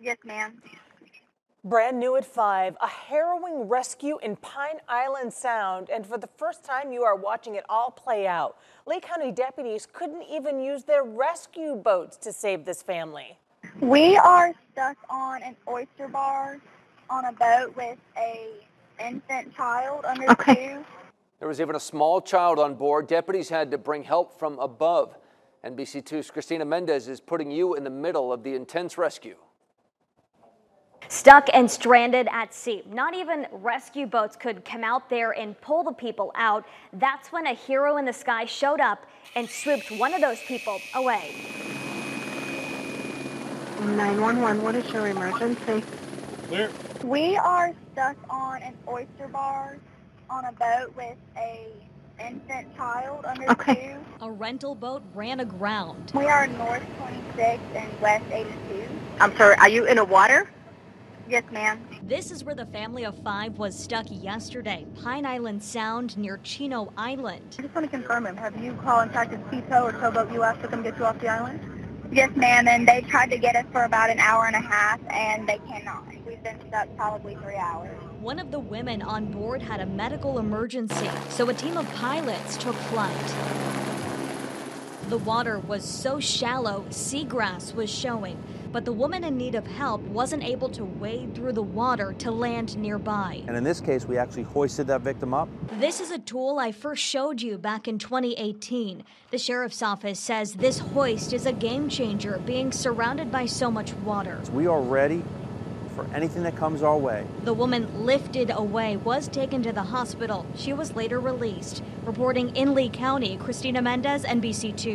Yes, ma'am. Brand new at 5, a harrowing rescue in Pine Island Sound, and for the first time you are watching it all play out. Lee County deputies couldn't even use their rescue boats to save this family. We are stuck on an oyster bar on a boat with a infant child under Okay. two. There was even a small child on board. Deputies had to bring help from above. NBC2's Christina Mendez is putting you in the middle of the intense rescue. Stuck and stranded at sea. Not even rescue boats could come out there and pull the people out. That's when a hero in the sky showed up and swooped one of those people away. 911, what is your emergency? We are stuck on an oyster bar on a boat with a infant child under Okay. two. A rental boat ran aground. We are north 26 and west 82. I'm sorry, are you in the water? Yes, ma'am. This is where the family of five was stuck yesterday, Pine Island Sound near Chino Island. I just want to confirm him. Have you contacted Sea Tow or Towboat US to come get you off the island? Yes, ma'am, and they tried to get us for about an hour and a half, and they cannot. We've been stuck probably three hours. One of the women on board had a medical emergency, so a team of pilots took flight. The water was so shallow, seagrass was showing, but the woman in need of help wasn't able to wade through the water to land nearby. And in this case, we actually hoisted that victim up. This is a tool I first showed you back in 2018. The sheriff's office says this hoist is a game changer, being surrounded by so much water. We are ready for anything that comes our way. The woman lifted away was taken to the hospital. She was later released. Reporting in Lee County, Christina Mendez, NBC2.